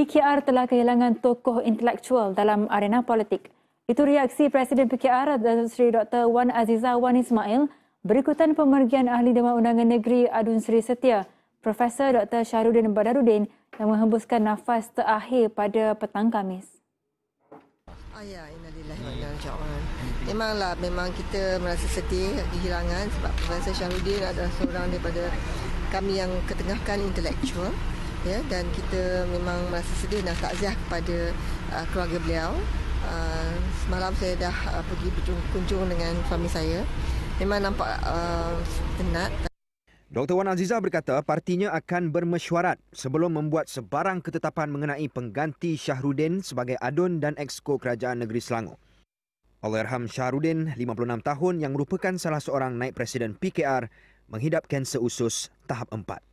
PKR telah kehilangan tokoh intelektual dalam arena politik. Itu reaksi Presiden PKR Datuk Seri Dr. Wan Aziza Wan Ismail berikutan pemergian Ahli Dewan Undangan Negeri Adun Seri Setia, Profesor Dr. Syahrudin Badarudin yang menghembuskan nafas terakhir pada petang Kamis. Wa inna Memanglah memang kita merasa sedih kehilangan sebab Profesor Syahrudin adalah seorang daripada kami yang ketengahkan intelektual ya dan kita memang merasa sedih dan takziah kepada uh, keluarga beliau. Uh, semalam saya dah uh, pergi berkunjung dengan suami saya. Memang nampak uh, tenat. Dr. Wan Aziza berkata partinya akan bermesyuarat sebelum membuat sebarang ketetapan mengenai pengganti Syahrudin sebagai adun dan exco Kerajaan Negeri Selangor. Allahyarham Syahrudin, 56 tahun yang merupakan salah seorang naib presiden PKR, menghidap kanser usus tahap 4.